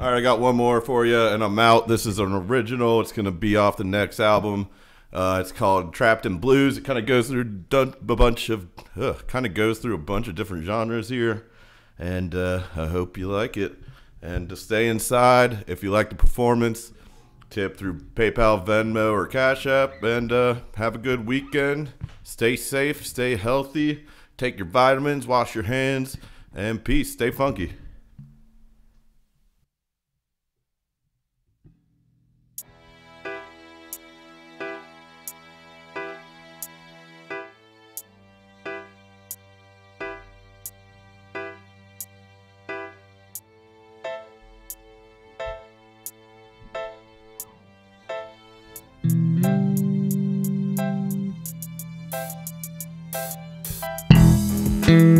All right, I got one more for you, and I'm out. This is an original. It's gonna be off the next album. Uh, it's called Trapped in Blues. It kind of goes through a bunch of, kind of goes through a bunch of different genres here, and uh, I hope you like it. And to stay inside, if you like the performance, tip through PayPal, Venmo, or Cash App, and uh, have a good weekend. Stay safe, stay healthy, take your vitamins, wash your hands, and peace. Stay funky. Bye.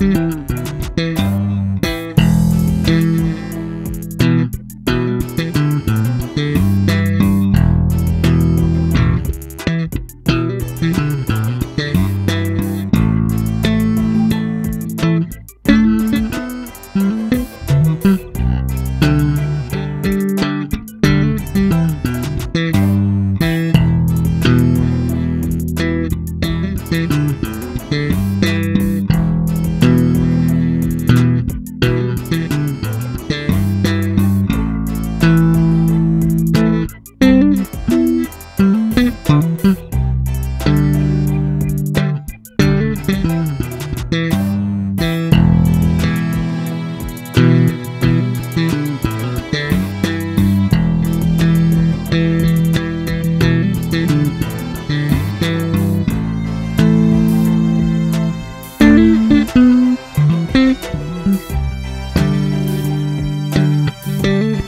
Mm-hmm.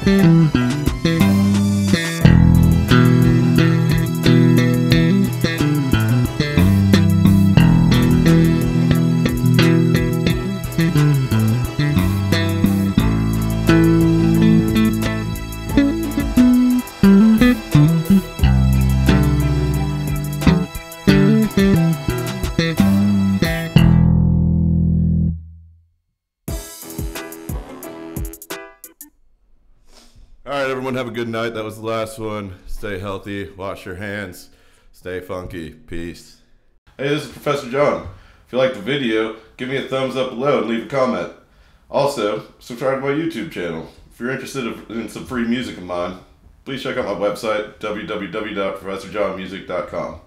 Mm-hmm. Everyone, have a good night. That was the last one. Stay healthy, wash your hands, stay funky. Peace. Hey, this is Professor John. If you liked the video, give me a thumbs up below and leave a comment. Also, subscribe to my YouTube channel. If you're interested in some free music of mine, please check out my website, www.professorjohnmusic.com.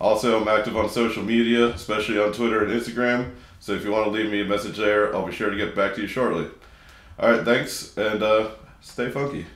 Also, I'm active on social media, especially on Twitter and Instagram, so if you want to leave me a message there, I'll be sure to get back to you shortly. All right, thanks, and uh, stay funky.